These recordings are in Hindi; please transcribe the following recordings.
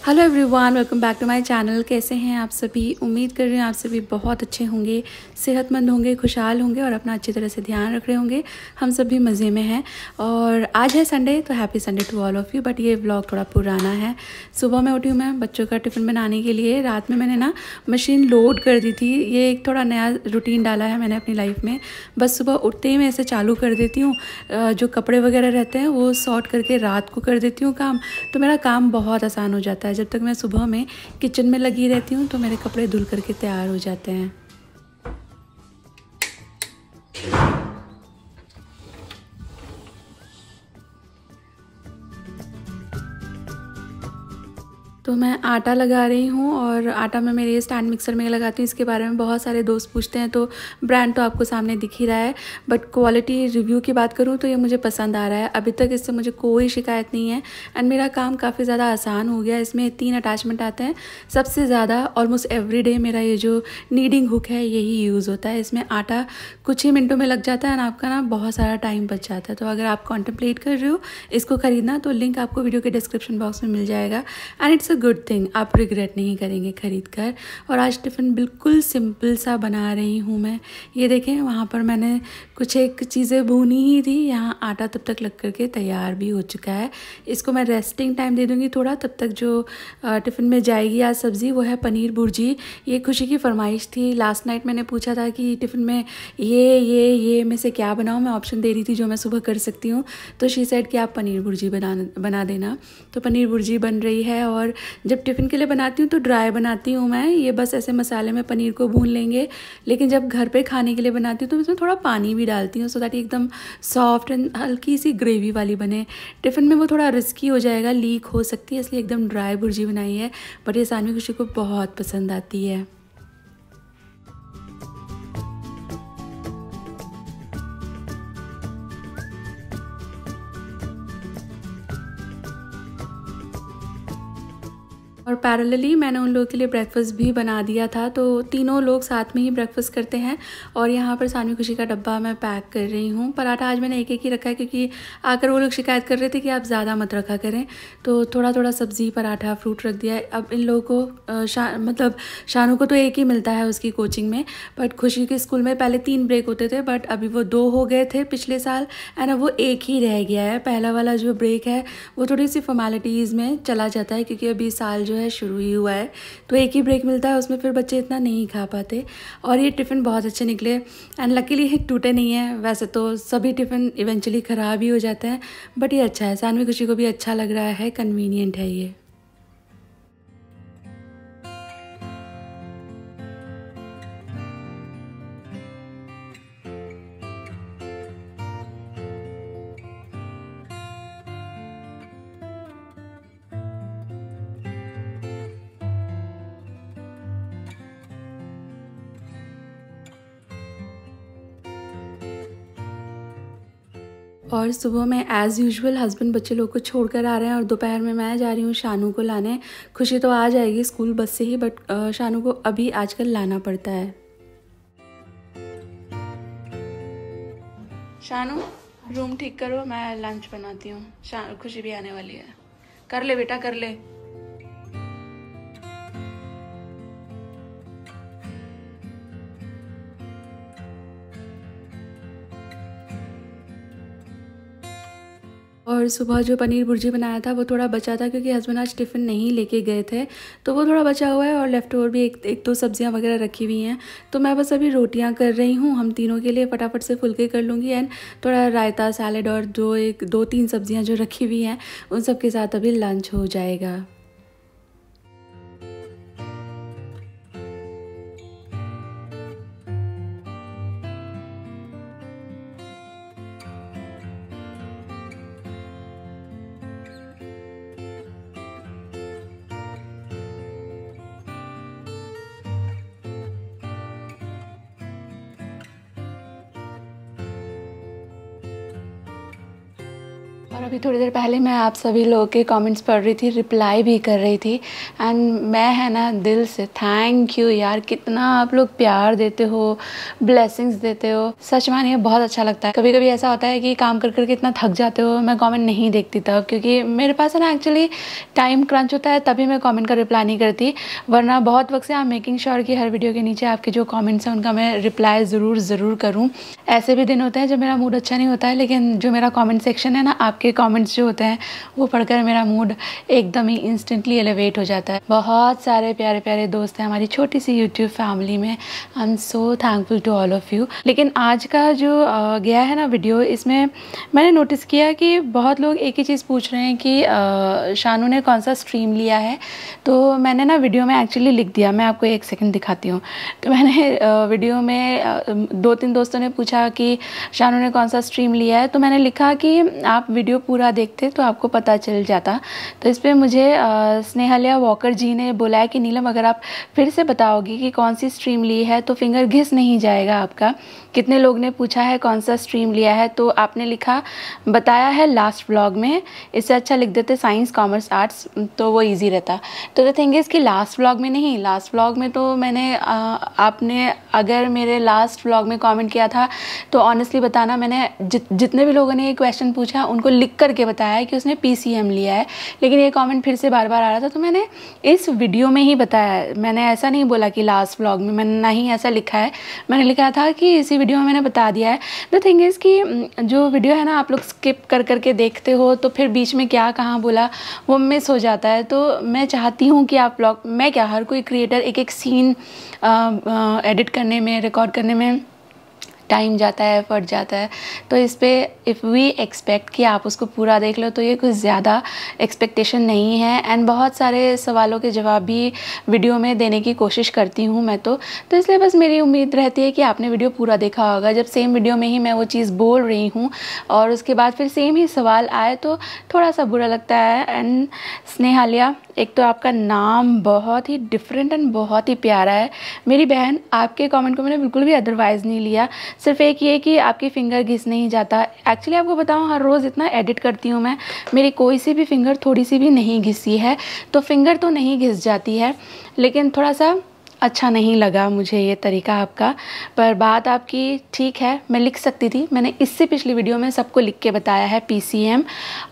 Hello everyone welcome back to my channel कैसे हैं आप सभी? उम्मीद कर रही हूँ आप सभी बहुत अच्छे होंगे, सेहतमंद होंगे, खुशहाल होंगे और अपना अच्छी तरह से ध्यान रख रहे होंगे। हम सभी मज़े में हैं और आज है संडे तो happy Sunday to all of you but ये व्लॉग थोड़ा पुराना है। सुबह में उठी हूँ मैं बच्चों का टिफ़िन बनाने के लिए। रात में मैंने ना मशीन लोड कर दी थी। ये एक थोड़ा नया रूटीन डाला है मैंने अपनी लाइफ में। बस सुबह उठते ही मैं इसे चालू कर देती हूँ। जो कपड़े वगैरह रहते हैं वो सॉर्ट करके रात को कर देती हूँ काम। तो मेरा काम बहुत आसान हो जाता है जब तक मैं सुबह में किचन में लगी रहती हूँ तो मेरे कपड़े धुल करके तैयार हो जाते हैं। तो मैं आटा लगा रही हूँ और आटा मैं मेरे स्टैंड मिक्सर में लगाती हूँ। इसके बारे में बहुत सारे दोस्त पूछते हैं तो ब्रांड तो आपको सामने दिख ही रहा है बट क्वालिटी रिव्यू की बात करूँ तो ये मुझे पसंद आ रहा है। अभी तक इससे मुझे कोई शिकायत नहीं है एंड मेरा काम काफ़ी ज़्यादा आसान हो गया इसमें तीन अटैचमेंट आते हैं। सबसे ज़्यादा ऑलमोस्ट एवरी मेरा ये जो नीडिंग हुक है, यही यूज़ होता है। इसमें आटा कुछ ही मिनटों में लग जाता है एंड आपका ना बहुत सारा टाइम बच जाता है। तो अगर आप कॉन्टम्पलेट कर रहे हो इसको ख़रीदना तो लिंक आपको वीडियो के डिस्क्रिप्शन बॉक्स में मिल जाएगा। And it's a good thing आप रिग्रेट नहीं करेंगे ख़रीद कर और आज टिफ़िन बिल्कुल सिंपल सा बना रही हूँ मैं। ये देखें, वहाँ पर मैंने कुछ एक चीज़ें भूनी ही थी। यहाँ आटा तब तक लग करके तैयार भी हो चुका है। इसको मैं रेस्टिंग टाइम दे दूँगी थोड़ा। तब तक जो टिफ़िन में जाएगी आज सब्ज़ी, वो है पनीर भुर्जी। ये खुशी की फरमाइश थी। लास्ट नाइट मैंने पूछा था कि टिफ़िन में ये ये ये, में से क्या बनाऊँ? मैं ऑप्शन दे रही थी जो मैं सुबह कर सकती हूँ। तो शी सेड कि आप पनीर भुर्जी बना बना देना। तो पनीर भुर्जी बन रही है और जब टिफ़िन के लिए बनाती हूँ तो ड्राई बनाती हूँ मैं। ये बस ऐसे मसाले में पनीर को भून लेंगे। लेकिन जब घर पे खाने के लिए बनाती हूँ तो इसमें थोड़ा पानी भी डालती हूँ सो दैट एकदम सॉफ्ट एंड हल्की सी ग्रेवी वाली बने। टिफ़िन में वो थोड़ा रिस्की हो जाएगा लीक हो सकती है, इसलिए एकदम ड्राई भुर्जी बनाई है। बट ये सानवी खुशी को बहुत पसंद आती है। और पैरेलली मैंने उन लोगों के लिए ब्रेकफास्ट भी बना दिया था तो तीनों लोग साथ में ही ब्रेकफास्ट करते हैं और यहाँ पर सानवी खुशी का डब्बा मैं पैक कर रही हूँ। पराठा आज मैंने एक एक ही रखा है क्योंकि आकर वो लोग शिकायत कर रहे थे कि आप ज़्यादा मत रखा करें तो थोड़ा थोड़ा सब्ज़ी, पराठा फ्रूट रख दिया अब इन लोगों को शा मतलब शानू को तो एक ही मिलता है उसकी कोचिंग में बट खुशी के स्कूल में पहले तीन ब्रेक होते थे बट अभी वो दो हो गए थे पिछले साल एंड अब वो एक ही रह गया है। पहला वाला जो ब्रेक है, वो थोड़ी सी फॉर्मेलिटीज़ में चला जाता है, क्योंकि अभी साल जो है शुरू ही हुआ है। तो एक ही ब्रेक मिलता है, उसमें फिर बच्चे इतना नहीं खा पाते। और ये टिफ़िन बहुत अच्छे निकले। एंड लकीली ये टूटे नहीं हैं। वैसे तो सभी टिफ़िन इवेंचुअली ख़राब ही हो जाते हैं। बट ये अच्छा है, सानवी खुशी को भी अच्छा लग रहा है कन्वीनियंट है ये। और सुबह में एज़ यूजुअल हस्बैंड बच्चे लोग को छोड़कर आ रहे हैं और दोपहर में मैं जा रही हूँ शानू को लाने। खुशी तो आ जाएगी स्कूल बस से ही बट शानू को अभी आजकल लाना पड़ता है। शानू रूम ठीक करो, मैं लंच बनाती हूँ। खुशी भी आने वाली है। कर ले बेटा, कर ले। और सुबह जो पनीर भुर्जी बनाया था, वो थोड़ा बचा था क्योंकि हस्बैंड आज टिफ़िन नहीं लेके गए थे। तो वो थोड़ा बचा हुआ है और लेफ़्ट ओवर भी एक एक दो सब्ज़ियाँ वगैरह रखी हुई हैं। तो मैं बस अभी रोटियाँ कर रही हूँ। हम तीनों के लिए फटाफट से फुलके कर लूँगी एंड थोड़ा रायता सैलड और दो एक, दो तीन सब्ज़ियाँ जो रखी हुई हैं, उन सब के साथ अभी लंच हो जाएगा। और अभी थोड़ी देर पहले मैं आप सभी लोगों के कमेंट्स पढ़ रही थी रिप्लाई भी कर रही थी। एंड मैं है ना, दिल से थैंक यू यार, कितना आप लोग प्यार देते हो ब्लेसिंग्स देते हो। सच मानिए, बहुत अच्छा लगता है। कभी कभी ऐसा होता है कि काम कर करके इतना थक जाते हो, मैं कमेंट नहीं देखती तब, क्योंकि मेरे पास है ना एक्चुअली टाइम क्रंच होता है, तभी मैं कॉमेंट का रिप्लाई नहीं करती। वरना बहुत वक्त से आप मेकिंग श्योर की हर वीडियो के नीचे आपके जो कॉमेंट्स हैं, उनका मैं रिप्लाई ज़रूर ज़रूर करूँ। ऐसे भी दिन होते हैं जब मेरा मूड अच्छा नहीं होता है, लेकिन जो मेरा कॉमेंट सेक्शन है ना आप आपके कमेंट्स जो होते हैं, वो पढ़कर मेरा मूड एकदम ही इंस्टेंटली एलिवेट हो जाता है। बहुत सारे प्यारे प्यारे दोस्त हैं हमारी छोटी सी यूट्यूब फैमिली में। I am so thankful to all of you लेकिन आज का जो गया है ना वीडियो इसमें मैंने नोटिस किया कि बहुत लोग एक ही चीज़ पूछ रहे हैं कि शानू ने कौन सा स्ट्रीम लिया है? तो मैंने ना वीडियो में एक्चुअली लिख दिया। मैं आपको एक सेकंड दिखाती हूँ। तो मैंने वीडियो में दो तीन दोस्तों ने पूछा कि शानू ने कौन सा स्ट्रीम लिया है? तो मैंने लिखा कि आप वीडियो पूरा देखते तो आपको पता चल जाता। तो इस पर मुझे स्नेहलिया वॉकर जी ने बोला कि नीलम अगर आप फिर से बताओगी कि कौन सी स्ट्रीम ली है तो फिंगर घिस नहीं जाएगा आपका। कितने लोग ने पूछा है कौन सा स्ट्रीम लिया है तो आपने लिखा बताया है लास्ट ब्लॉग में इससे अच्छा लिख देते साइंस कॉमर्स आर्ट्स तो वो ईजी रहता। तो द थिंग इज़ कि लास्ट ब्लॉग में नहीं लास्ट ब्लॉग में तो मैंने आ, आपने अगर मेरे लास्ट ब्लॉग में कमेंट किया था तो ऑनेस्टली बताना मैंने जित जितने भी लोगों ने ये क्वेश्चन पूछा उनको लिख करके बताया है कि उसने पीसीएम लिया है। लेकिन ये कॉमेंट फिर से बार बार आ रहा था तो मैंने इस वीडियो में ही बताया। है मैंने ऐसा नहीं बोला कि लास्ट ब्लॉग में, मैंने ना ही ऐसा लिखा है। मैंने लिखा था कि इसी वीडियो में मैंने बता दिया है। द थिंग इज़ कि जो वीडियो है ना, आप लोग स्किप कर करके देखते हो तो फिर बीच में क्या, कहाँ बोला, वो मिस हो जाता है। तो मैं चाहती हूँ कि आप ब्लॉग मैं क्या, हर कोई क्रिएटर एक एक सीन एडिट करने में रिकॉर्ड करने में टाइम जाता है एफर्ट जाता है। तो इस पर इफ़ वी एक्सपेक्ट कि आप उसको पूरा देख लो तो ये कुछ ज़्यादा एक्सपेक्टेशन नहीं है। एंड बहुत सारे सवालों के जवाब भी वीडियो में देने की कोशिश करती हूँ मैं तो। तो इसलिए बस मेरी उम्मीद रहती है कि आपने वीडियो पूरा देखा होगा। जब सेम वीडियो में ही मैं वो चीज़ बोल रही हूँ और उसके बाद फिर सेम ही सवाल आए तो थोड़ा सा बुरा लगता है। एंड स्नेहालिया, एक तो आपका नाम बहुत ही डिफरेंट एंड बहुत ही प्यारा है। मेरी बहन आपके कमेंट को मैंने बिल्कुल भी अदरवाइज़ नहीं लिया। सिर्फ़ एक ये कि आपकी फ़िंगर घिस नहीं जाता। एक्चुअली आपको बताऊँ, हर रोज़ इतना एडिट करती हूँ मैं। मेरी कोई सी भी फिंगर थोड़ी सी भी नहीं घिसी है। तो फिंगर तो नहीं घिस जाती है, लेकिन थोड़ा सा अच्छा नहीं लगा मुझे ये तरीका आपका, पर बात आपकी ठीक है, मैं लिख सकती थी। मैंने इससे पिछली वीडियो में सबको लिख के बताया है पी सी एम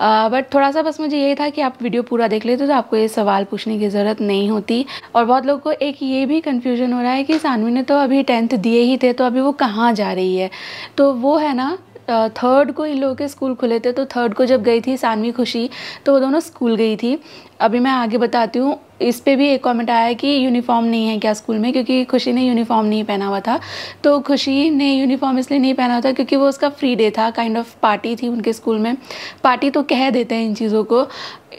बट थोड़ा सा बस मुझे ये था कि आप वीडियो पूरा देख लेते तो आपको ये सवाल पूछने की ज़रूरत नहीं होती। और बहुत लोगों को एक ये भी कन्फ्यूज़न हो रहा है कि सानवी ने तो अभी टेंथ दिए ही थे तो अभी वो कहाँ जा रही है? तो वो है ना थर्ड को इन लोगों के स्कूल खुले थे तो थर्ड को जब गई थी सानवी खुशी तो वो दोनों स्कूल गई थी। अभी मैं आगे बताती हूँ, इस पे भी एक कमेंट आया कि यूनिफॉर्म नहीं है क्या स्कूल में? क्योंकि खुशी ने यूनिफॉर्म नहीं पहना हुआ था। तो खुशी ने यूनिफॉर्म इसलिए नहीं पहना हुआ था क्योंकि वो उसका फ्री डे था काइंड ऑफ़ पार्टी थी उनके स्कूल में। पार्टी तो कह देते हैं इन चीज़ों को।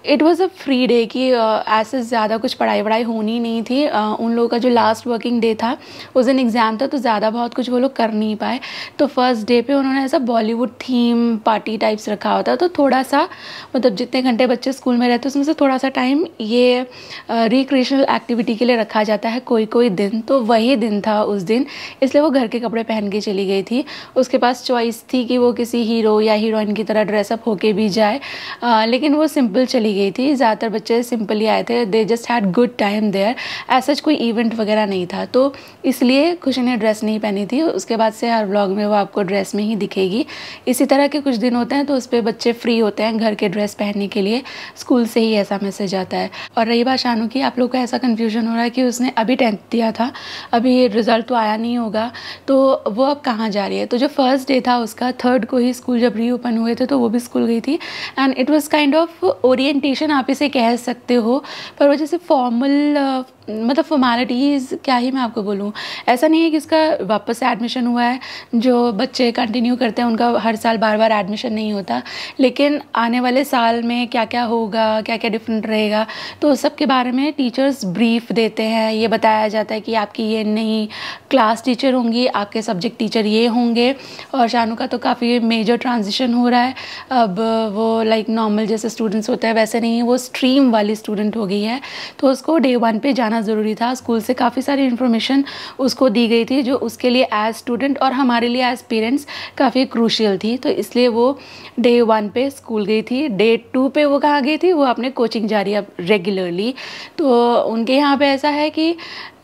It was a free day कि ऐसे ज़्यादा कुछ पढ़ाई वढ़ाई होनी नहीं थी। उन लोगों का जो लास्ट वर्किंग डे था, उस दिन एग्ज़ाम था तो ज़्यादा बहुत कुछ वो लोग कर नहीं पाए। तो फ़र्स्ट डे पे उन्होंने ऐसा बॉलीवुड थीम पार्टी टाइप्स रखा हुआ था। तो थोड़ा सा मतलब जितने घंटे बच्चे स्कूल में रहते उसमें से थोड़ा सा टाइम ये रिक्रिएशनल एक्टिविटी के लिए रखा जाता है कोई कोई दिन। तो वही दिन था उस दिन इसलिए वो घर के कपड़े पहन के चली गई थी। उसके पास चॉइस थी कि वो किसी हीरो या हीरोइन की तरह ड्रेसअप होके भी जाए। आ, लेकिन वो सिंपल चली गई थी। ज़्यादातर बच्चे सिंपली आए थे। They just had good time there ऐसा कोई इवेंट वगैरह नहीं था। तो इसलिए खुशी ने ड्रेस नहीं पहनी थी। उसके बाद से हर ब्लॉग में वो आपको ड्रेस में ही दिखेगी। इसी तरह के कुछ दिन होते हैं तो उस पर बच्चे फ्री होते हैं घर के ड्रेस पहनने के लिए। स्कूल से ही ऐसा मैसेज आता है। और रही बात शानू की, आप लोग को ऐसा कन्फ्यूज़न हो रहा है कि उसने अभी टेंथ दिया था, अभी रिज़ल्ट तो आया नहीं होगा तो वो अब कहाँ जा रही है? तो जो फ़र्स्ट डे था उसका थर्ड को ही स्कूल जब री ओपन हुए थे तो वो भी स्कूल गई थी। And it was kind of orientation आप इसे कह सकते हो, पर वो जैसे फॉर्मल मतलब फॉर्मेलिटीज़ क्या ही मैं आपको बोलूँ? ऐसा नहीं है कि इसका वापस से एडमिशन हुआ है, जो बच्चे कंटिन्यू करते हैं, उनका हर साल बार बार एडमिशन नहीं होता। लेकिन आने वाले साल में क्या क्या होगा क्या क्या डिफरेंट रहेगा तो सब के बारे में टीचर्स ब्रीफ देते हैं। ये बताया जाता है कि आपकी ये नई क्लास टीचर होंगी, आपके सब्जेक्ट टीचर ये होंगे, और शानू का तो काफ़ी मेजर ट्रांजिशन हो रहा है। अब वो लाइक नॉर्मल जैसे स्टूडेंट्स होते हैं, वैसे नहीं, वो स्ट्रीम वाली स्टूडेंट हो गई है तो उसको डे वन पे जाना जाना ज़रूरी था। स्कूल से काफ़ी सारी इन्फॉर्मेशन उसको दी गई थी जो उसके लिए एज स्टूडेंट और हमारे लिए एज पेरेंट्स काफ़ी क्रूशियल थी। तो इसलिए वो डे वन पे स्कूल गई थी। डे टू पे वो कहाँ गई थी? वो अपने कोचिंग जारी है रेगुलरली तो उनके यहाँ पे ऐसा है कि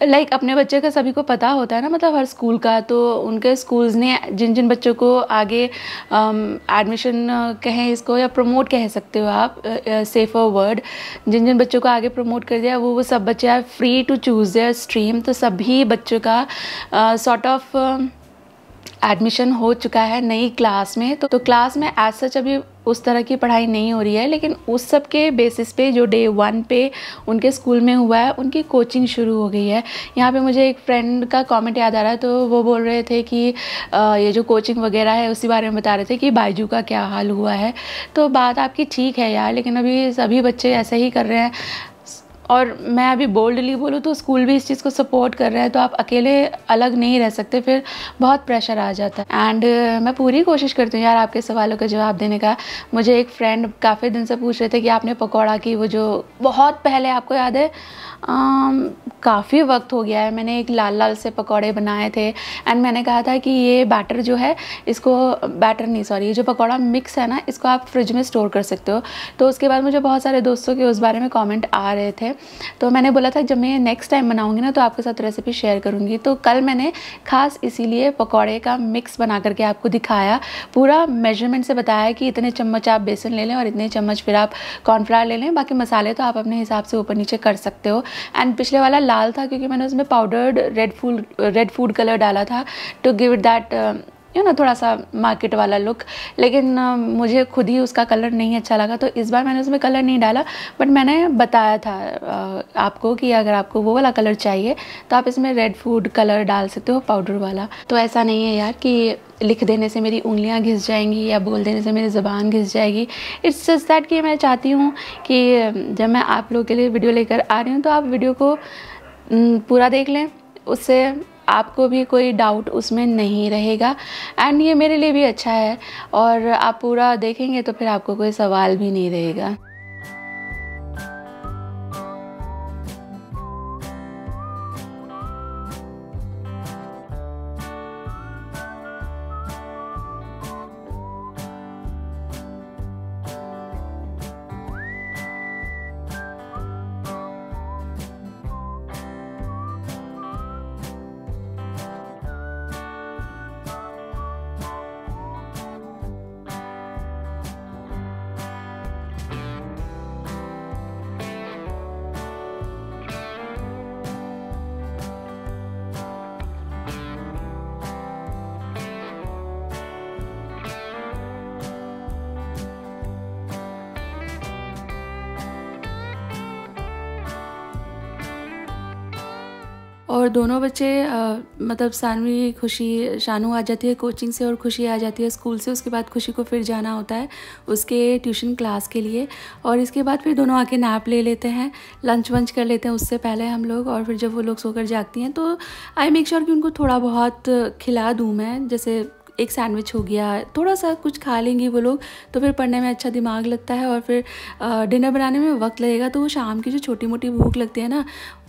लाइक like, अपने बच्चे का सभी को पता होता है ना मतलब हर स्कूल का। तो उनके स्कूल्स ने जिन जिन बच्चों को आगे एडमिशन um, कहें इसको या प्रमोट कह सकते हो आप सेफर वर्ड जिन जिन बच्चों को आगे प्रमोट कर दिया वो वो सब बच्चे are free to choose their stream तो सभी बच्चों का सॉर्ट ऑफ़ एडमिशन हो चुका है नई क्लास में। तो, तो क्लास में एज सच अभी उस तरह की पढ़ाई नहीं हो रही है लेकिन उस सब के बेसिस पे जो डे वन पे उनके स्कूल में हुआ है उनकी कोचिंग शुरू हो गई है। यहाँ पे मुझे एक फ्रेंड का कमेंट याद आ रहा है तो वो बोल रहे थे कि ये जो कोचिंग वगैरह है उसी बारे में बता रहे थे कि बायजू का क्या हाल हुआ है। तो बात आपकी ठीक है यार लेकिन अभी सभी बच्चे ऐसे ही कर रहे हैं। और मैं अभी बोल्डली बोलूँ तो स्कूल भी इस चीज़ को सपोर्ट कर रहा है तो आप अकेले अलग नहीं रह सकते, फिर बहुत प्रेशर आ जाता है। एंड मैं पूरी कोशिश करती हूँ यार आपके सवालों का जवाब देने का। मुझे एक फ्रेंड काफ़ी दिन से पूछ रहे थे कि आपने पकौड़ा की, वो जो बहुत पहले आपको याद है काफ़ी वक्त हो गया है। मैंने एक लाल लाल से पकौड़े बनाए थे एंड मैंने कहा था कि ये बैटर जो है, इसको बैटर नहीं सॉरी ये जो पकौड़ा मिक्स है ना, इसको आप फ्रिज में स्टोर कर सकते हो। तो उसके बाद मुझे बहुत सारे दोस्तों के उस बारे में कमेंट आ रहे थे। तो मैंने बोला था, जब मैं नेक्स्ट टाइम बनाऊँगी ना तो आपके साथ रेसिपी शेयर करूँगी। तो कल मैंने खास इसीलिए पकौड़े का मिक्स बना करके आपको दिखाया। पूरा मेज़रमेंट से बताया कि इतने चम्मच आप बेसन ले लें और इतने चम्मच फिर आप कॉर्नफ्लावर ले लें। बाकी मसाले तो आप अपने हिसाब से ऊपर नीचे कर सकते हो। एंड पिछले वाला लाल था क्योंकि मैंने उसमें powdered red food red food colour डाला था to give it that you ना थोड़ा सा मार्केट वाला लुक लेकिन मुझे खुद ही उसका कलर नहीं अच्छा लगा तो इस बार मैंने उसमें कलर नहीं डाला. बट मैंने बताया था आपको कि अगर आपको वो वाला कलर चाहिए तो आप इसमें रेड फ़ूड कलर डाल सकते हो पाउडर वाला. तो ऐसा नहीं है यार कि लिख देने से मेरी उंगलियाँ घिस जाएँगी या बोल देने से मेरी ज़बान घिस जाएगी. इट्स जस्ट दैट कि मैं चाहती हूँ कि, जब मैं आप लोगों के लिए वीडियो लेकर आ रही हूँ तो आप वीडियो को पूरा देख लें. उससे आपको भी कोई डाउट उसमें नहीं रहेगा। एंड ये मेरे लिए भी अच्छा है और आप पूरा देखेंगे तो फिर आपको कोई सवाल भी नहीं रहेगा। और दोनों बच्चे आ, मतलब सानवी खुशी शानू आ जाती है कोचिंग से और खुशी आ जाती है स्कूल से उसके बाद खुशी को फिर जाना होता है उसके ट्यूशन क्लास के लिए और इसके बाद फिर दोनों आके नैप ले लेते हैं लंच वंच कर लेते हैं उससे पहले हम लोग और फिर जब वो लोग सोकर जागती हैं तो आई मेक श्योर कि उनको थोड़ा बहुत खिला दूँ मैं जैसे एक सैंडविच हो गया थोड़ा सा कुछ खा लेंगी वो लोग तो फिर पढ़ने में अच्छा दिमाग लगता है और फिर डिनर बनाने में वक्त लगेगा तो वो शाम की जो छोटी मोटी भूख लगती है ना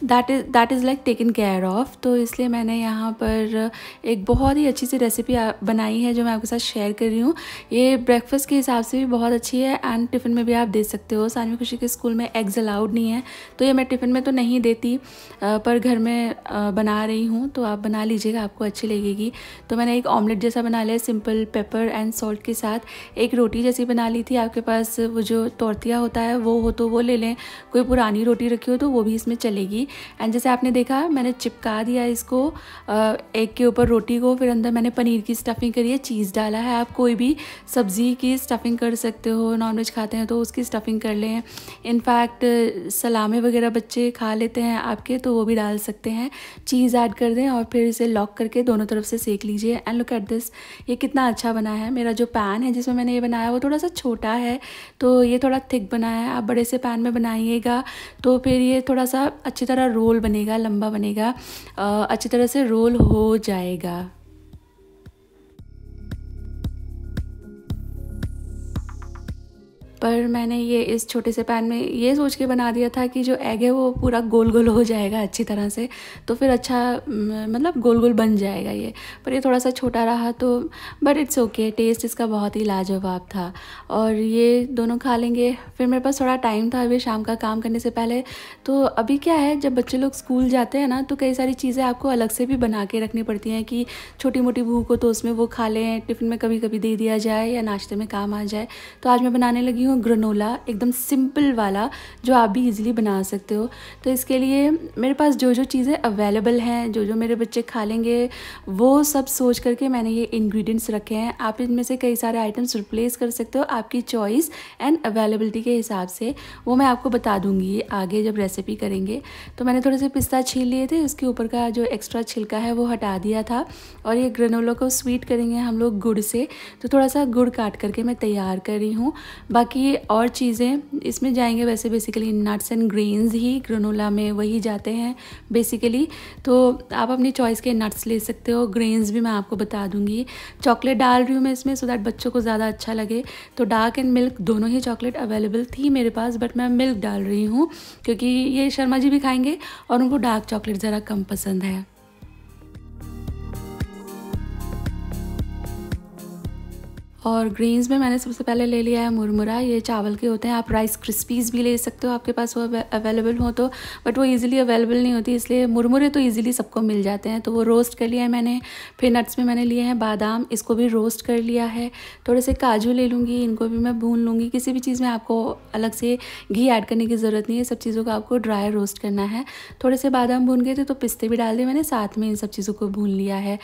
that is that is like taken care of तो इसलिए मैंने यहाँ पर एक बहुत ही अच्छी सी रेसिपी बनाई है जो मैं आपके साथ शेयर कर रही हूँ। ये ब्रेकफास्ट के हिसाब से भी बहुत अच्छी है एंड टिफ़िन में भी आप दे सकते हो। सानवी खुशी के स्कूल में एग्स अलाउड नहीं है। तो ये मैं टिफ़िन में तो नहीं देती पर घर में बना रही हूँ। तो आप बना लीजिएगा, आपको अच्छी लगेगी। तो मैंने एक ऑमलेट जैसा बना लिया सिंपल पेपर एंड सॉल्ट के साथ। एक रोटी जैसी बना ली थी। आपके पास वो जो तोरतिया होता है, वो हो तो वो ले लें। कोई पुरानी रोटी रखी हो तो वो भी इसमें चलेगी। एंड जैसे आपने देखा, मैंने चिपका दिया इसको एक के ऊपर रोटी को, फिर अंदर मैंने पनीर की स्टफिंग करी है चीज़ डाला है। आप कोई भी सब्ज़ी की स्टफिंग कर सकते हो नॉनवेज खाते हैं तो उसकी स्टफिंग कर लें। इनफैक्ट सलामे वगैरह बच्चे खा लेते हैं आपके तो वो भी डाल सकते हैं। चीज़ ऐड कर दें और फिर इसे लॉक करके दोनों तरफ़ से सेक लीजिए। एंड लुक एट दिस ये कितना अच्छा बना है। मेरा जो पैन है जिसमें मैंने ये बनाया, वो थोड़ा सा छोटा है तो ये थोड़ा थिक बना है। आप बड़े से पैन में बनाइएगा तो फिर ये थोड़ा सा अच्छी तरह रोल बनेगा लंबा बनेगा अच्छी तरह से रोल हो जाएगा। पर मैंने ये इस छोटे से पैन में ये सोच के बना दिया था कि जो एग है वो पूरा गोल गोल हो जाएगा अच्छी तरह से तो फिर अच्छा मतलब गोल गोल बन जाएगा ये। पर ये थोड़ा सा छोटा रहा तो बट इट्स ओके टेस्ट इसका बहुत ही लाजवाब था। और ये दोनों खा लेंगे। फिर मेरे पास थोड़ा टाइम था अभी शाम का काम करने से पहले तो अभी क्या है, जब बच्चे लोग स्कूल जाते हैं ना तो कई सारी चीज़ें आपको अलग से भी बना के रखनी पड़ती हैं कि छोटी मोटी भूख हो तो उसमें वो खा लें, टिफ़िन में कभी कभी दे दिया जाए या नाश्ते में काम आ जाए। तो आज मैं बनाने लगी हूँ ग्रनोला एकदम सिंपल वाला, जो आप भी इजीली बना सकते हो। तो इसके लिए मेरे पास जो जो चीज़ें अवेलेबल हैं, जो जो मेरे बच्चे खा लेंगे, वो सब सोच करके मैंने ये इंग्रेडिएंट्स रखे हैं। आप इनमें से कई सारे आइटम्स रिप्लेस कर सकते हो आपकी चॉइस एंड अवेलेबिलिटी के हिसाब से। वो मैं आपको बता दूँगी आगे जब रेसिपी करेंगे। तो मैंने थोड़े से पिस्ता छील लिए थे, उसके ऊपर का जो एक्स्ट्रा छिलका है वो हटा दिया था। और ये ग्रेनोला को स्वीट करेंगे हम लोग गुड़ से। तो थोड़ा सा गुड़ काट करके मैं तैयार कर रही हूँ। बाकी और चीज़ें इसमें जाएँगे। वैसे बेसिकली नट्स एंड ग्रेन्स ही ग्रेनोला में वही जाते हैं बेसिकली तो आप अपनी चॉइस के नट्स ले सकते हो। ग्रेन्स भी मैं आपको बता दूँगी। चॉकलेट डाल रही हूँ मैं इसमें सो दैट बच्चों को ज़्यादा अच्छा लगे। तो डार्क एंड मिल्क दोनों ही चॉकलेट अवेलेबल थी मेरे पास बट मैं मिल्क डाल रही हूँ, क्योंकि ये शर्मा जी भी खाएँगे और उनको डार्क चॉकलेट ज़रा कम पसंद है। और ग्रेन्स में मैंने सबसे पहले ले लिया है मुरमुरा। ये चावल के होते हैं। आप राइस क्रिस्पीज़ भी ले सकते हो आपके पास, वो अवेलेबल हो तो बट वो इजीली अवेलेबल नहीं होती, इसलिए मुरमुरे तो इजीली सबको मिल जाते हैं। तो वो रोस्ट कर लिया है मैंने। फिर नट्स में मैंने लिए हैं बादाम, इसको भी रोस्ट कर लिया है। थोड़े से काजू ले लूँगी, इनको भी मैं भून लूँगी। किसी भी चीज़ में आपको अलग से घी ऐड करने की ज़रूरत नहीं है। सब चीज़ों को आपको ड्राई रोस्ट करना है। थोड़े से बादाम भून गए थे तो पिस्ते भी डाल दिए। मैंने साथ में इन सब चीज़ों को भून लिया है।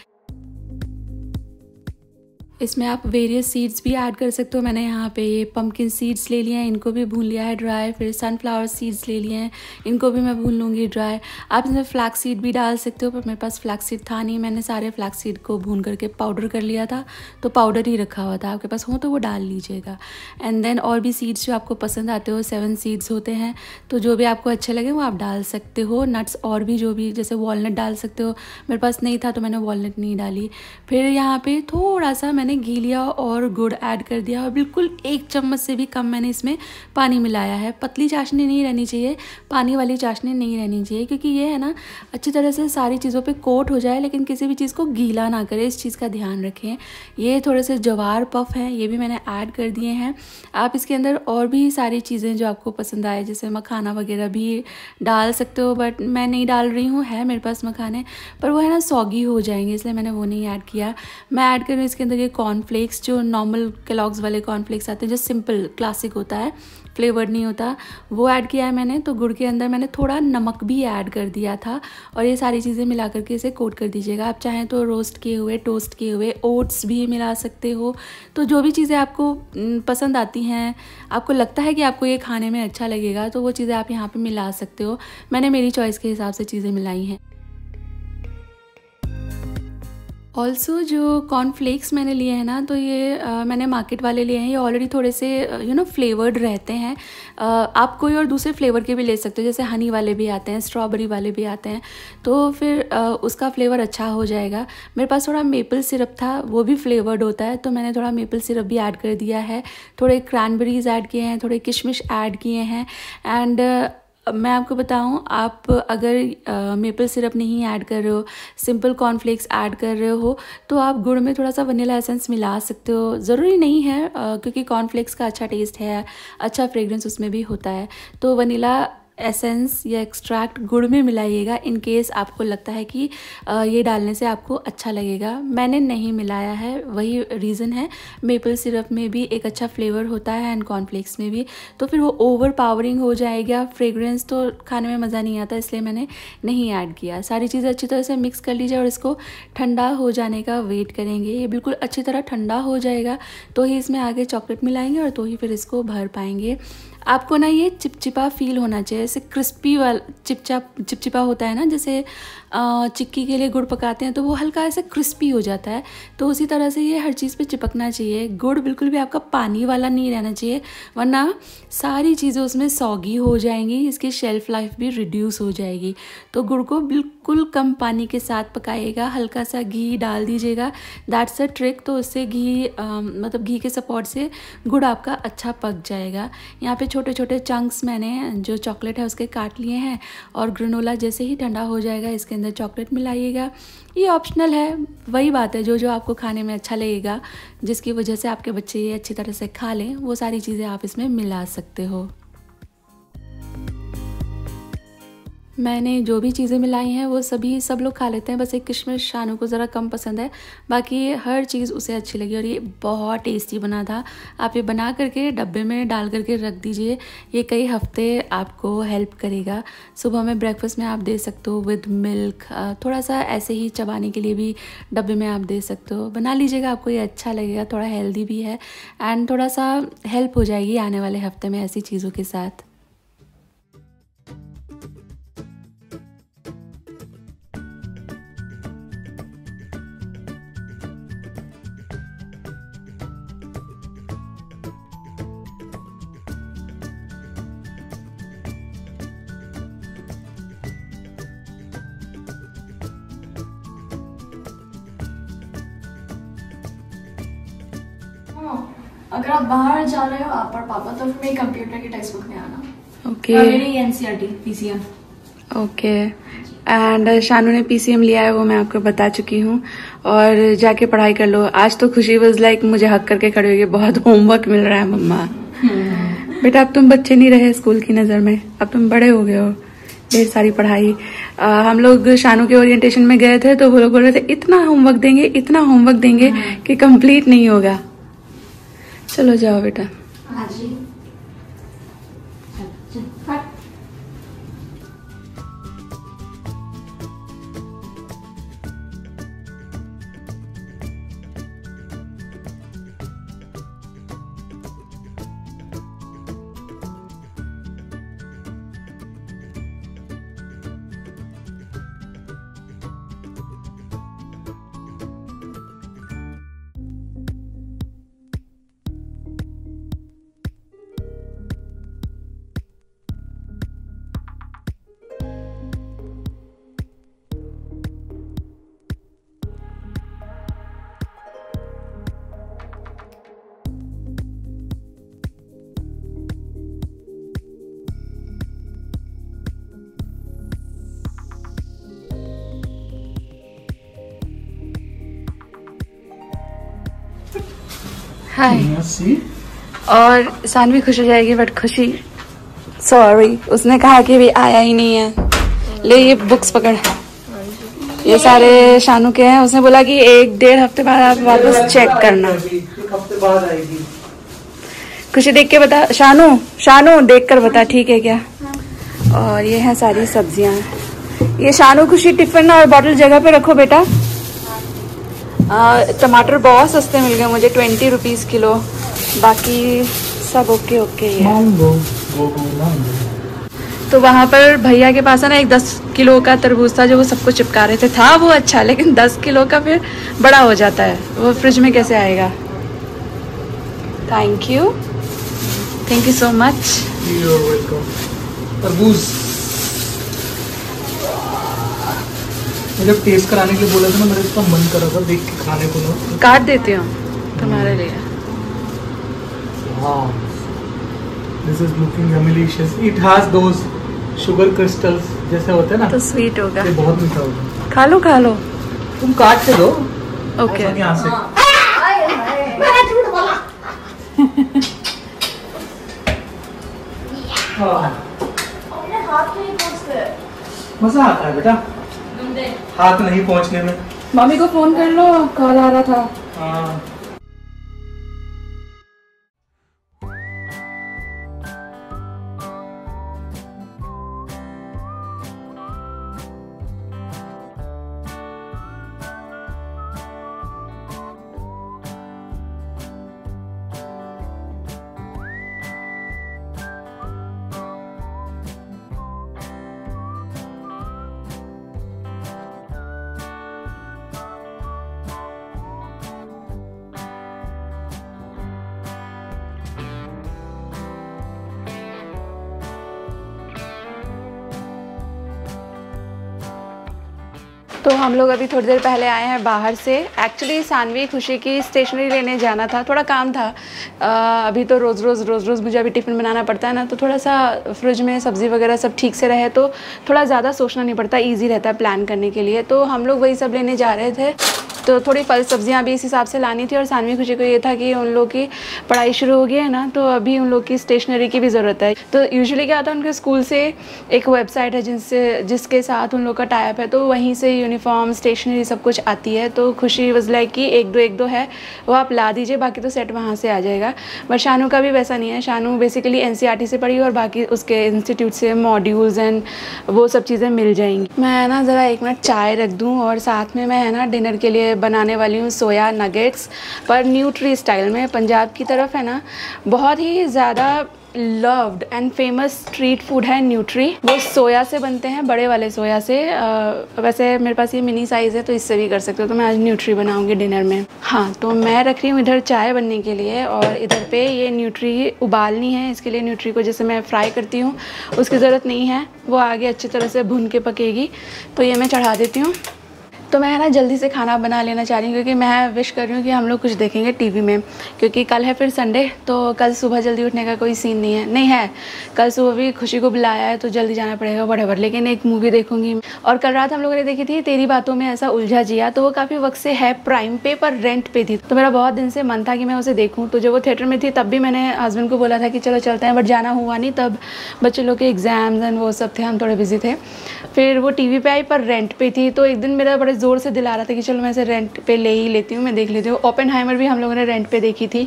इसमें आप वेरियस सीड्स भी ऐड कर सकते हो। मैंने यहाँ पे ये पम्पकिन सीड्स ले लिए हैं, इनको भी भून लिया है ड्राई फिर सनफ्लावर सीड्स ले लिए हैं, इनको भी मैं भून लूँगी ड्राई आप इसमें फ्लैक्स सीड भी डाल सकते हो, पर मेरे पास फ्लैक्स सीड था नहीं। मैंने सारे फ्लैक्स सीड को भून करके पाउडर कर लिया था तो पाउडर ही रखा हुआ था। आपके पास हो तो वो डाल लीजिएगा। एंड देन और भी सीड्स जो आपको पसंद आते हो सेवन सीड्स होते हैं तो जो भी आपको अच्छे लगे वो आप डाल सकते हो। नट्स और भी जो भी, जैसे वॉलनट डाल सकते हो। मेरे पास नहीं था तो मैंने वॉलनट नहीं डाली। फिर यहाँ पर थोड़ा सा मैंने मैंने घी लिया और गुड़ ऐड कर दिया और बिल्कुल एक चम्मच से भी कम मैंने इसमें पानी मिलाया है। पतली चाशनी नहीं रहनी चाहिए, पानी वाली चाशनी नहीं रहनी चाहिए क्योंकि ये है ना, अच्छी तरह से सारी चीज़ों पे कोट हो जाए, लेकिन किसी भी चीज़ को गीला ना करे, इस चीज़ का ध्यान रखें। ये थोड़े से जवार पफ हैं, ये भी मैंने ऐड कर दिए हैं। आप इसके अंदर और भी सारी चीज़ें जो आपको पसंद आए, जैसे मखाना वगैरह भी डाल सकते हो, बट मैं नहीं डाल रही हूँ, है मेरे पास मखाने, पर वो है ना सौगी हो जाएँगे, इसलिए मैंने वो नहीं ऐड किया। मैं ऐड करूँ इसके अंदर ये कॉर्नफ्लेक्स जो नॉर्मल केलॉग्स वाले कॉर्नफ्लेक्स आते हैं, जो सिंपल क्लासिक होता है फ्लेवर्ड नहीं होता, वो ऐड किया है मैंने तो गुड़ के अंदर मैंने थोड़ा नमक भी ऐड कर दिया था, और ये सारी चीज़ें मिला करके इसे कोट कर दीजिएगा। आप चाहें तो रोस्ट किए हुए टोस्ट किए हुए ओट्स भी मिला सकते हो। तो जो भी चीज़ें आपको पसंद आती हैं, आपको लगता है कि आपको ये खाने में अच्छा लगेगा तो वो चीज़ें आप यहाँ पर मिला सकते हो। मैंने मेरी चॉइस के हिसाब से चीज़ें मिलाई हैं। ऑल्सो जो कॉर्नफ्लेक्स मैंने लिए हैं ना तो ये आ, मैंने मार्केट वाले लिए हैं। ये ऑलरेडी थोड़े से यू नो फ्लेवर्ड रहते हैं। आ, आप कोई और दूसरे फ्लेवर के भी ले सकते हो जैसे हनी वाले भी आते हैं स्ट्रॉबेरी वाले भी आते हैं। तो फिर आ, उसका फ्लेवर अच्छा हो जाएगा। मेरे पास थोड़ा मेपल सिरप था वो भी फ्लेवर्ड होता है तो मैंने थोड़ा मेपल सिरप भी ऐड कर दिया है। थोड़े क्रैनबेरीज ऐड किए हैं थोड़े किशमिश ऐड किए हैं। एंड मैं आपको बताऊँ आप अगर मेपल सिरप नहीं ऐड कर रहे हो सिंपल कॉर्नफ्लेक्स ऐड कर रहे हो तो आप गुड़ में थोड़ा सा वनीला एसेंस मिला सकते हो। ज़रूरी नहीं है आ, क्योंकि कॉर्नफ्लेक्स का अच्छा टेस्ट है अच्छा फ्रेग्रेंस उसमें भी होता है। तो वनीला एसेंस या एक्सट्रैक्ट गुड़ में मिलाइएगा इन केस आपको लगता है कि ये डालने से आपको अच्छा लगेगा। मैंने नहीं मिलाया है, वही रीज़न है। मेपल सिरप में भी एक अच्छा फ्लेवर होता है एंड कॉर्नफ्लेक्स में भी। तो फिर वो ओवर पावरिंग हो जाएगा। फ्रेगरेंस तो खाने में मज़ा नहीं आता, इसलिए मैंने नहीं ऐड किया। सारी चीज़ें अच्छी तरह से मिक्स कर लीजिए और इसको ठंडा हो जाने का वेट करेंगे। ये बिल्कुल अच्छी तरह ठंडा हो जाएगा तो ही इसमें आगे चॉकलेट मिलाएँगे और तो ही फिर इसको भर पाएँगे। आपको ना ये चिपचिपा फील होना चाहिए जैसे क्रिस्पी वाला, चिपचा, चिपचिपा होता है ना, जैसे चिक्की के लिए गुड़ पकाते हैं तो वो हल्का ऐसे क्रिस्पी हो जाता है। तो उसी तरह से ये हर चीज़ पे चिपकना चाहिए। गुड़ बिल्कुल भी आपका पानी वाला नहीं रहना चाहिए, वरना सारी चीज़ें उसमें सौगी हो जाएँगी, इसकी शेल्फ़ लाइफ भी रिड्यूस हो जाएगी। तो गुड़ को बिल्कुल बिल्कुल कम पानी के साथ पकाइएगा हल्का सा घी डाल दीजिएगा। दैट्स अ ट्रिक तो उससे घी मतलब घी के सपोर्ट से गुड़ आपका अच्छा पक जाएगा। यहाँ पे छोटे छोटे चंक्स मैंने, जो चॉकलेट है उसके काट लिए हैं और ग्रनोला जैसे ही ठंडा हो जाएगा, इसके अंदर चॉकलेट मिलाइएगा। ये ऑप्शनल है, वही बात है जो जो आपको खाने में अच्छा लगेगा, जिसकी वजह से आपके बच्चे ये अच्छी तरह से खा लें, वो सारी चीज़ें आप इसमें मिला सकते हो। मैंने जो भी चीज़ें मिलाई हैं, वो सभी सब लोग खा लेते हैं। बस एक किशमिश शानू को ज़रा कम पसंद है। बाकी हर चीज़ उसे अच्छी लगी और ये बहुत टेस्टी बना था। आप ये बना करके डब्बे में डाल करके रख दीजिए। ये कई हफ़्ते आपको हेल्प करेगा। सुबह में ब्रेकफास्ट में आप दे सकते हो विद मिल्क। थोड़ा सा ऐसे ही चबाने के लिए भी डब्बे में आप दे सकते हो। बना लीजिएगा, आपको ये अच्छा लगेगा, थोड़ा हेल्दी भी है। एंड थोड़ा सा हेल्प हो जाएगी आने वाले हफ़्ते में ऐसी चीज़ों के साथ। रहे हो आप और पापा तो फिर कंप्यूटर की टेक्स्ट बुक में आना। ओके मेरी NCERT PCM okay and Shanu ने पीसीएम लिया है वो मैं आपको बता चुकी हूँ। और जाके पढ़ाई कर लो। आज तो खुशी वॉज़ लाइक मुझे हक करके खड़े हुई बहुत होमवर्क मिल रहा है मम्मा। हम्म। बेटा अब तुम बच्चे नहीं रहे स्कूल की नज़र में। अब तुम बड़े हो गए हो। ढेर सारी पढ़ाई। आ, हम लोग शानू के ओरिएंटेशन में गए थे तो वो लोग बोल रहे थे इतना होमवर्क देंगे इतना होमवर्क देंगे हाँ। कि कंप्लीट नहीं होगा। चलो जाओ बेटा। हाँ जी हाय और सानवी खुश हो जाएगी बट खुशी सॉरी उसने कहा कि भी आया ही नहीं है। ले ये बुक्स पकड़। ये सारे शानू के हैं। उसने बोला कि एक डेढ़ हफ़्ते बाद आप वापस चेक करना। खुशी देख के बता शानू शानू देख कर बता ठीक है क्या? और ये हैं सारी सब्ज़ियाँ। ये शानू खुशी टिफ़िन और बॉटल जगह पे रखो बेटा। टमाटर बहुत सस्ते मिल गए मुझे ट्वेंटी रुपीज़ किलो। बाकी सब ओके ओके है तो वहाँ पर भैया के पास है ना एक दस किलो का तरबूज था जो वो सबको चिपका रहे थे। था वो अच्छा लेकिन दस किलो का फिर बड़ा हो जाता है। वो फ्रिज में कैसे आएगा? Thank you thank you so much तरबूज। मुझे टेस्ट कराने के लिए बोला था ना मेरे इसका मन कर रहा था देख के खाने को ना। काट देती हूँ तुम्हारे लिए। हाँ। This is looking amelicious it has those sugar crystals जैसे होते हैं ना तो स्वीट होगा। ये बहुत मीठा होगा। खा लो खा लो। तुम काट के दो। ओके यहाँ से हाँ। मज़ा आता है बेटा। हाथ नहीं पहुँचने में। मम्मी को फ़ोन कर लो कॉल आ रहा था। हाँ। हम लोग अभी थोड़ी देर पहले आए हैं बाहर से। एक्चुअली सानवी खुशी की स्टेशनरी लेने जाना था। थोड़ा काम था। आ, अभी तो रोज़ रोज़ रोज़ रोज़ मुझे अभी टिफ़िन बनाना पड़ता है ना तो थोड़ा सा फ्रिज में सब्ज़ी वगैरह सब ठीक से रहे तो थोड़ा ज़्यादा सोचना नहीं पड़ता ईजी रहता है प्लान करने के लिए। तो हम लोग वही सब लेने जा रहे थे। तो थोड़ी फल सब्ज़ियाँ भी इस हिसाब से लानी थी और सानवी खुशी को ये था कि उन लोग की पढ़ाई शुरू हो गई है ना तो अभी उन लोग की स्टेशनरी की भी ज़रूरत है। तो यूजुअली क्या होता है, उनके स्कूल से एक वेबसाइट है जिनसे, जिसके साथ उन लोग का टाइप है तो वहीं से यूनिफॉर्म स्टेशनरी सब कुछ आती है। तो खुशी वज लाइक कि एक दो एक दो है, वो आप ला दीजिए, बाकी तो सेट वहाँ से आ जाएगा। बट शानू का भी वैसा नहीं है। शानू बेसिकली एन e से पढ़ी और बाकी उसके इंस्टीट्यूट से मॉड्यूल्स एंड वो सब चीज़ें मिल जाएँगी। मैं ना ज़रा एक मिनट चाय रख दूँ और साथ में मैं, है ना डिनर के लिए बनाने वाली हूँ सोया नगेट्स। पर न्यूट्री स्टाइल में पंजाब की तरफ़ है ना बहुत ही ज़्यादा loved and famous street food है न्यूट्री। वो सोया से बनते हैं बड़े वाले सोया से। आ, वैसे मेरे पास ये मिनी साइज़ है तो इससे भी कर सकते हो। तो मैं आज न्यूट्री बनाऊँगी डिनर में। हाँ तो मैं रख रही हूँ इधर चाय बनने के लिए और इधर पे ये न्यूट्री उबालनी है। इसके लिए न्यूट्री को जैसे मैं फ्राई करती हूँ उसकी ज़रूरत नहीं है। वो आगे अच्छी तरह से भुन के पकेगी। तो ये मैं चढ़ा देती हूँ। तो मैं ना, जल्दी से खाना बना लेना चाह रही हूँ, क्योंकि मैं विश कर रही हूँ कि हम लोग कुछ देखेंगे टीवी में, क्योंकि कल है फिर संडे तो कल सुबह जल्दी उठने का कोई सीन नहीं है। नहीं है। कल सुबह भी खुशी को बुलाया है तो जल्दी जाना पड़ेगा बड़े लेकिन एक मूवी देखूँगी। और कल रात हम लोगों ने देखी थी तेरी बातों में ऐसा उलझा जिया तो वो काफ़ी वक्त से है प्राइम पे, पर रेंट पे थी। तो मेरा बहुत दिन से मन था कि मैं उसे देखूँ। तो जब वो थिएटर में थी, तब भी मैंने हस्बैंड को बोला था कि चलो चलते हैं बट जाना हुआ नहीं तब। बच्चे लोग के एग्ज़ाम्स एंड वो सब थे, हम थोड़े बिज़ी थे। फिर वो टीवी पे आई पर रेंट पे थी तो एक दिन मेरा बड़े ज़ोर से दिल आ रहा था कि चलो मैं इसे रेंट पे ले ही लेती हूँ, मैं देख लेती हूँ। ओपन हाइमर भी हम लोगों ने रेंट पे देखी थी।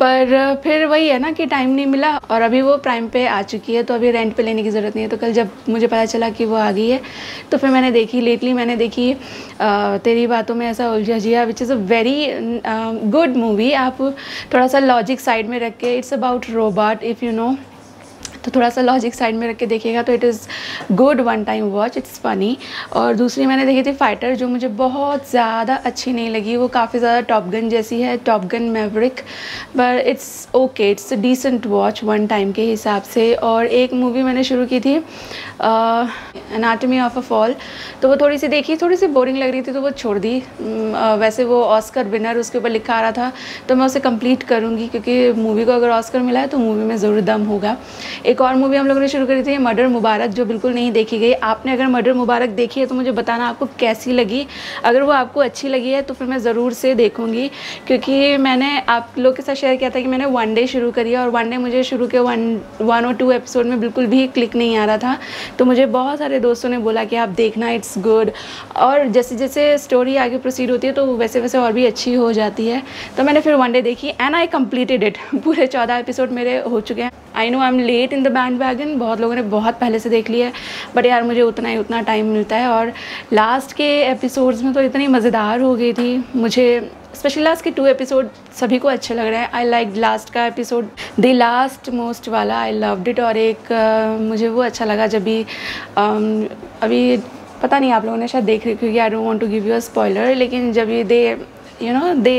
पर फिर वही है ना कि टाइम नहीं मिला और अभी वो प्राइम पे आ चुकी है तो अभी रेंट पे लेने की ज़रूरत नहीं है। तो कल जब मुझे पता चला कि वो आ गई है तो फिर मैंने देखी लेटली मैंने देखी तेरी बातों में ऐसा उलझा जिया which is a very good movie आप थोड़ा सा लॉजिक साइड में रख के it's about robot if you know तो थोड़ा सा लॉजिक साइड में रख के देखिएगा तो it is good one time watch it's funny और दूसरी मैंने देखी थी फाइटर जो मुझे बहुत ज़्यादा अच्छी नहीं लगी, वो काफ़ी ज़्यादा टॉप गन जैसी है Top Gun Maverick but it's okay it's decent watch one time के हिसाब से। और एक मूवी मैंने शुरू की थी एनाटमी ऑफ़ अ फॉल तो वो थोड़ी सी देखी, थोड़ी सी बोरिंग लग रही थी तो वो छोड़ दी। वैसे वो ऑस्कर विनर उसके ऊपर लिखा आ रहा था तो मैं उसे कंप्लीट करूँगी, क्योंकि मूवी को अगर ऑस्कर मिला है तो मूवी में ज़रूर दम होगा। एक और मूवी हम लोगों ने शुरू करी थी मर्डर मुबारक जो बिल्कुल नहीं देखी गई। आपने अगर मर्डर मुबारक देखी है तो मुझे बताना आपको कैसी लगी। अगर वो आपको अच्छी लगी है तो फिर मैं ज़रूर से देखूँगी, क्योंकि मैंने आप लोग के साथ शेयर किया था कि मैंने वन डे शुरू करी और वन डे मुझे शुरू के वन वन और टू एपिसोड में बिल्कुल भी क्लिक नहीं आ रहा था। तो मुझे बहुत सारे दोस्तों ने बोला कि आप देखना इट्स गुड और जैसे जैसे स्टोरी आगे प्रोसीड होती है तो वैसे वैसे और भी अच्छी हो जाती है। तो मैंने फिर वन डे देखी एंड आई कम्प्लीटेड इट पूरे चौदह एपिसोड मेरे हो चुके हैं। I know I am late in the bandwagon बहुत लोगों ने बहुत पहले से देख लिया है। बट यार, मुझे उतना ही उतना टाइम मिलता है। और लास्ट के एपिसोड्स में तो इतनी मज़ेदार हो गई थी। मुझे स्पेशली लास्ट के टू एपिसोड सभी को अच्छे लग रहे हैं। आई लाइक लास्ट का एपिसोड द लास्ट मोस्ट वाला आई लव्ड इट और एक uh, मुझे वो अच्छा लगा जब भी um, अभी पता नहीं आप लोगों ने शायद देख रही क्योंकि I don't want to give you a spoiler लेकिन जब ये they you know they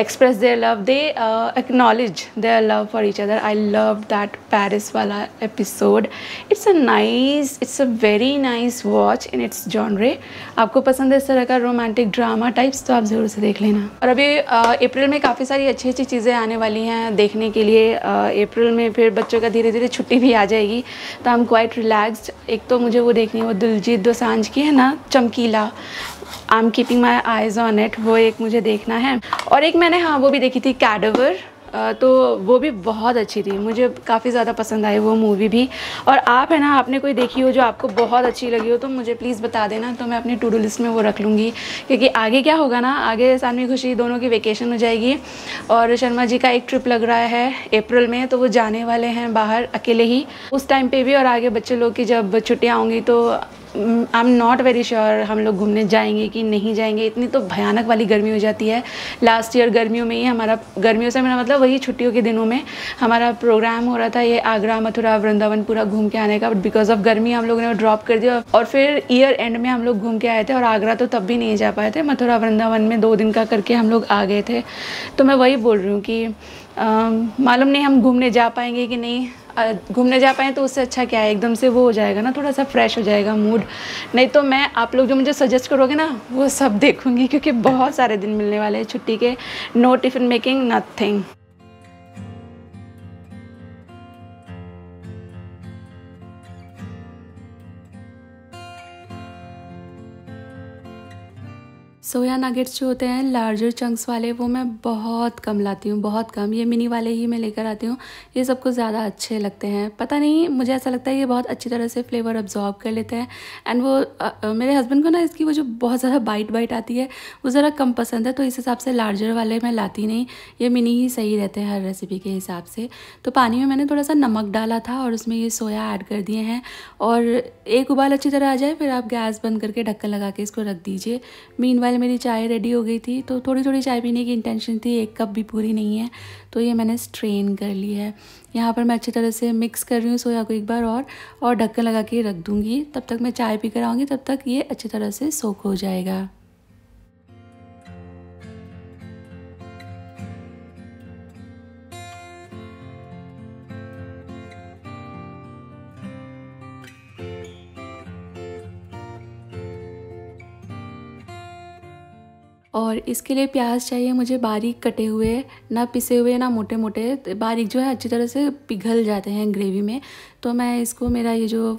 express their love. They uh, acknowledge their love for each other. I loved that paris wala episode. It's a nice it's a very nice watch in its genre. आपको पसंद है इस तरह का रोमांटिक ड्रामा टाइप्स तो आप ज़रूर से देख लेना। और अभी अप्रैल में काफ़ी सारी अच्छी अच्छी चीज़ें आने वाली हैं देखने के लिए। अप्रैल में फिर बच्चों का धीरे धीरे छुट्टी भी आ जाएगी। तो आई एम क्वाइट रिलैक्सड एक तो मुझे वो देखनी है वो दिलजीत दोसांझ की है ना Chamkila. I am keeping my eyes on it वो एक मुझे देखना है। और एक मैंने हाँ वो भी देखी थी कैडवर तो वो भी बहुत अच्छी थी। मुझे काफ़ी ज़्यादा पसंद आई वो मूवी भी। और आप है ना, आपने कोई देखी हो जो आपको बहुत अच्छी लगी हो तो मुझे प्लीज़ बता देना। तो मैं अपनी टू डू लिस्ट में वो रख लूँगी। क्योंकि आगे क्या होगा ना, आगे सानवी खुशी दोनों की वेकेशन हो जाएगी। और शर्मा जी का एक ट्रिप लग रहा है अप्रैल में तो वो जाने वाले हैं बाहर अकेले ही। उस टाइम पर भी और आगे बच्चे लोग की जब छुट्टियाँ होंगी तो I am not very sure हम लोग घूमने जाएँगे कि नहीं जाएँगे। इतनी तो भयानक वाली गर्मी हो जाती है। लास्ट ईयर गर्मियों में ही हमारा, गर्मियों से मेरा मतलब वही छुट्टियों के दिनों में हमारा प्रोग्राम हो रहा था ये आगरा, मथुरा, वृंदावन पूरा घूम के आने का। बट बिकॉज़ ऑफ़ गर्मी हम लोगों ने ड्रॉप कर दिया। और फिर ईयर एंड में हम लोग घूम के आए थे और आगरा तो तब भी नहीं जा पाए थे। मथुरा, वृंदावन में दो दिन का करके हम लोग आ गए थे। तो मैं वही बोल रही हूँ कि मालूम नहीं हम घूमने जा पाएँगे कि नहीं। घूमने जा पाएँ तो उससे अच्छा क्या है? एकदम से वो हो जाएगा ना, थोड़ा सा फ्रेश हो जाएगा मूड नहीं तो मैं, आप लोग जो मुझे सजेस्ट करोगे ना, वो सब देखूँगी, क्योंकि बहुत सारे दिन मिलने वाले हैं छुट्टी के। No tiffin making nothing soya nuggets जो होते हैं लार्जर चंक्स वाले वो मैं बहुत कम लाती हूँ बहुत कम। ये मिनी वाले ही मैं लेकर आती हूँ। ये सबको ज़्यादा अच्छे लगते हैं। पता नहीं मुझे ऐसा लगता है ये बहुत अच्छी तरह से फ्लेवर अब्जॉर्ब कर लेते हैं। एंड वो आ, आ, मेरे हस्बैंड को ना इसकी वो जो बहुत ज़्यादा बाइट बाइट आती है वो ज़रा कम पसंद है तो इस हिसाब से लार्जर वाले मैं लाती नहीं। ये मिनी ही सही रहते हैं हर रेसिपी के हिसाब से। तो पानी में मैंने थोड़ा सा नमक डाला था और उसमें ये सोया ऐड कर दिए हैं। और एक उबाल अच्छी तरह आ जाए फिर आप गैस बंद करके ढक्कन लगा के इसको रख दीजिए। मीन मेरी चाय रेडी हो गई थी तो थोड़ी थोड़ी चाय पीने की इंटेंशन थी, एक कप भी पूरी नहीं है तो ये मैंने स्ट्रेन कर ली है। यहाँ पर मैं अच्छी तरह से मिक्स कर रही हूँ सोया को एक बार और और ढक्कन लगा के रख दूँगी। तब तक मैं चाय पी कर आऊँगी, तब तक ये अच्छी तरह से सोख हो जाएगा। और इसके लिए प्याज चाहिए, मुझे बारीक कटे हुए, ना पिसे हुए, ना मोटे मोटे बारीक जो है अच्छी तरह से पिघल जाते हैं ग्रेवी में। तो मैं इसको मेरा ये जो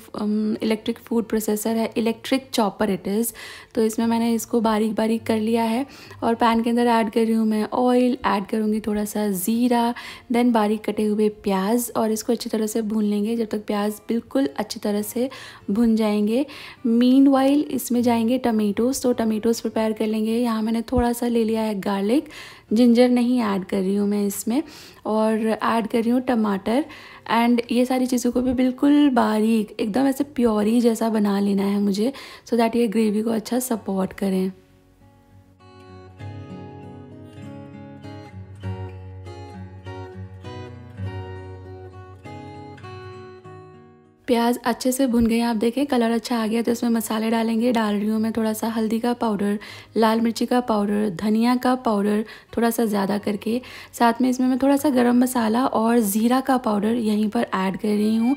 इलेक्ट्रिक फ़ूड प्रोसेसर है इलेक्ट्रिक चॉपर इट इज़ तो इसमें मैंने इसको बारीक बारीक कर लिया है और पैन के अंदर ऐड कर रही हूँ मैं ऑयल ऐड करूँगी थोड़ा सा ज़ीरा देन बारीक कटे हुए प्याज और इसको अच्छी तरह से भून लेंगे जब तक प्याज बिल्कुल अच्छी तरह से भुन जाएँगे। मीन इसमें जाएँगे टमेटोज़ तो टमेटोज़ प्रिपेयर कर लेंगे। यहाँ मैंने थोड़ा सा ले लिया है गार्लिक जिंजर नहीं ऐड कर रही हूँ मैं इसमें और ऐड कर रही हूँ टमाटर एंड ये सारी चीज़ों को भी बिल्कुल बारीक, एकदम ऐसे प्योरी जैसा बना लेना है मुझे सो so दैट ये ग्रेवी को अच्छा सपोर्ट करें। प्याज अच्छे से भुन गए, आप देखें कलर अच्छा आ गया तो इसमें मसाले डालेंगे, डाल रही हूँ मैं थोड़ा सा हल्दी का पाउडर, लाल मिर्ची का पाउडर, धनिया का पाउडर थोड़ा सा ज़्यादा करके। साथ में इसमें मैं थोड़ा सा गरम मसाला और ज़ीरा का पाउडर यहीं पर ऐड कर रही हूँ।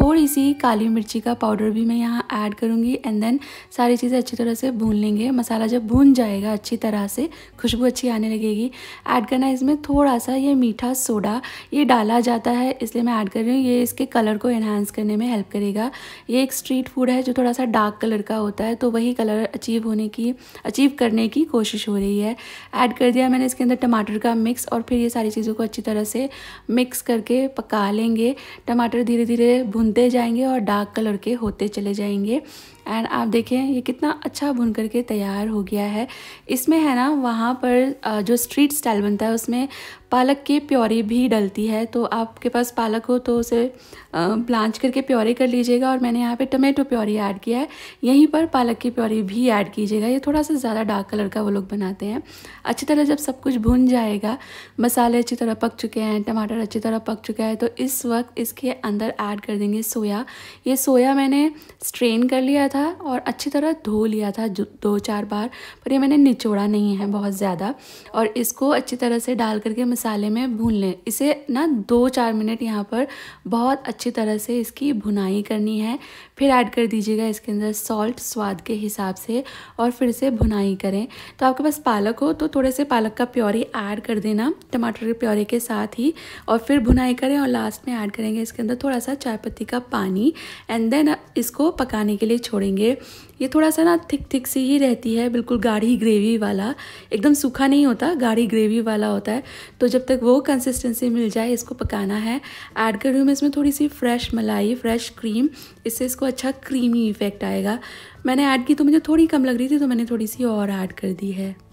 थोड़ी सी काली मिर्ची का पाउडर भी मैं यहाँ ऐड करूँगी एंड देन सारी चीज़ें अच्छी तरह से भून लेंगे। मसाला जब भून जाएगा अच्छी तरह से, खुशबू अच्छी आने लगेगी। ऐड करना इसमें थोड़ा सा ये मीठा सोडा, ये डाला जाता है, इसलिए मैं ऐड कर रही हूँ। ये इसके कलर को इन्हांस करने में हेल्प करेगा। ये एक स्ट्रीट फ़ूड है जो थोड़ा सा डार्क कलर का होता है तो वही कलर अचीव होने की अचीव करने की कोशिश हो रही है। ऐड कर दिया मैंने इसके अंदर टमाटर का मिक्स और फिर ये सारी चीज़ों को अच्छी तरह से मिक्स करके पका लेंगे। टमाटर धीरे धीरे भून भुनते जाएँगे और डार्क कलर के होते चले जाएँगे। एंड आप देखें, ये कितना अच्छा भुन करके तैयार हो गया है। इसमें है ना, वहाँ पर जो स्ट्रीट स्टाइल बनता है, उसमें पालक की प्योरी भी डलती है। तो आपके पास पालक हो तो उसे ब्लांच करके प्योरी कर लीजिएगा और मैंने यहाँ पे टमेटो प्योरी ऐड किया है। यहीं पर पालक की प्योरी भी ऐड कीजिएगा। ये थोड़ा सा ज़्यादा डार्क कलर का वो लोग बनाते हैं। अच्छी तरह जब सब कुछ भुन जाएगा, मसाले अच्छी तरह पक चुके हैं, टमाटर अच्छी तरह पक चुका है तो इस वक्त इसके अंदर ऐड कर देंगे सोया। ये सोया मैंने स्ट्रेन कर लिया था और अच्छी तरह धो लिया था दो चार बार, पर ये मैंने निचोड़ा नहीं है बहुत ज़्यादा। और इसको अच्छी तरह से डाल करके मसाले में भून लें। इसे ना दो चार मिनट यहाँ पर बहुत अच्छी तरह से इसकी भुनाई करनी है। फिर ऐड कर दीजिएगा इसके अंदर सॉल्ट स्वाद के हिसाब से और फिर से भुनाई करें। तो आपके पास पालक हो तो थोड़े से पालक का प्योरी ऐड कर देना, टमाटर के प्योरी के साथ ही और फिर भुनाई करें और लास्ट में ऐड करेंगे इसके अंदर थोड़ा सा चाय पत्ती का पानी एंड देन इसको पकाने के लिए छोड़ेंगे। ये थोड़ा सा ना थिक थिक सी ही रहती है, बिल्कुल गाढ़ी ग्रेवी वाला। एकदम सूखा नहीं होता, गाढ़ी ग्रेवी वाला होता है। तो जब तक वो कंसिस्टेंसी मिल जाए, इसको पकाना है। ऐड कर रही हूँ मैं इसमें थोड़ी सी फ्रेश मलाई फ्रेश क्रीम इससे इसको अच्छा क्रीमी इफ़ेक्ट आएगा। मैंने ऐड की तो मुझे थोड़ी कम लग रही थी तो मैंने थोड़ी सी और ऐड कर दी है।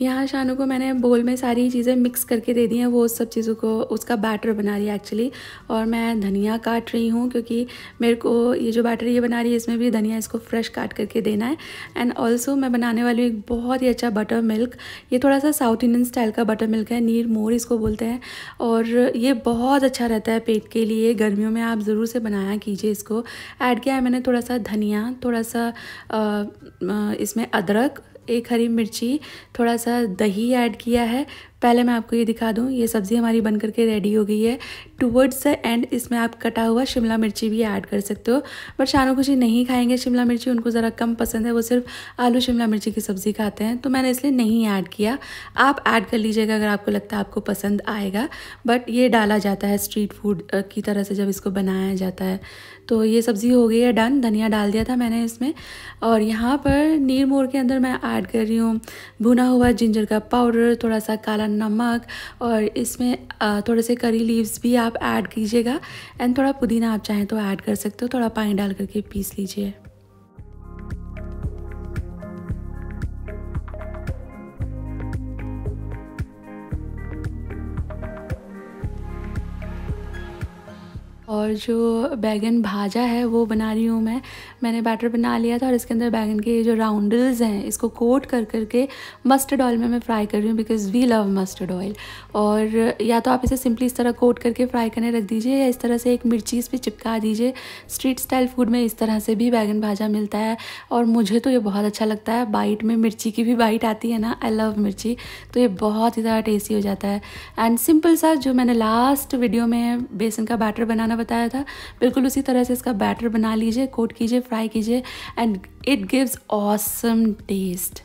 यहाँ शानू को मैंने बोल में सारी चीज़ें मिक्स करके दे दी हैं, वो सब चीज़ों को उसका बैटर बना रही है एक्चुअली और मैं धनिया काट रही हूँ क्योंकि मेरे को ये जो बैटर ये बना रही है, इसमें भी धनिया इसको फ्रेश काट करके देना है। एंड ऑल्सो मैं बनाने वाली हूँ एक बहुत ही अच्छा बटर मिल्क ये थोड़ा सा साउथ इंडियन स्टाइल का बटर मिल्क है नीर मोर इसको बोलते हैं। और ये बहुत अच्छा रहता है पेट के लिए, गर्मियों में आप ज़रूर से बनाया कीजिए इसको। ऐड किया है मैंने थोड़ा सा धनिया थोड़ा सा इसमें अदरक। एक हरी मिर्ची थोड़ा सा दही ऐड किया है पहले मैं आपको ये दिखा दूँ, ये सब्ज़ी हमारी बन करके रेडी हो गई है। टूवर्ड्स द एंड इसमें आप कटा हुआ शिमला मिर्ची भी ऐड कर सकते हो। बट शानू खुशी नहीं खाएँगे शिमला मिर्ची, उनको ज़रा कम पसंद है, वो सिर्फ़ आलू शिमला मिर्ची की सब्ज़ी खाते हैं। तो मैंने इसलिए नहीं ऐड किया। आप ऐड कर लीजिएगा अगर आपको लगता है आपको पसंद आएगा। बट ये डाला जाता है स्ट्रीट फ़ूड की तरह से जब इसको बनाया जाता है। तो ये सब्ज़ी हो गई है डन धनिया डाल दिया था मैंने इसमें। और यहाँ पर नीर मोर के अंदर मैं ऐड कर रही हूँ भुना हुआ जिंजर का पाउडर थोड़ा सा काला नमक और इसमें थोड़े से करी लीव्स भी आप ऐड कीजिएगा। एंड थोड़ा पुदीना आप चाहें तो ऐड कर सकते हो, थोड़ा पानी डाल करके पीस लीजिए। और जो बैगन भाजा है, वो बना रही हूँ मैं। मैंने बैटर बना लिया था और इसके अंदर बैगन के जो राउंडल्स हैं, इसको कोट कर करके मस्टर्ड ऑयल में मैं फ्राई कर रही हूँ because we love mustard oil और या तो आप इसे सिंपली इस तरह कोट करके फ्राई करने रख दीजिए या इस तरह से एक मिर्ची इस पर चिपका दीजिए. स्ट्रीट स्टाइल फ़ूड में इस तरह से भी बैगन भाजा मिलता है और मुझे तो ये बहुत अच्छा लगता है. बाइट में मिर्ची की भी बाइट आती है ना आई लव मिर्ची तो ये बहुत ही ज़्यादा टेस्टी हो जाता है. एंड सिंपल सा जो मैंने लास्ट वीडियो में बेसन का बैटर बनाना बताया था, बिल्कुल उसी तरह से इसका बैटर बना लीजिए कोट कीजिए फ्राई कीजिए and it gives awesome taste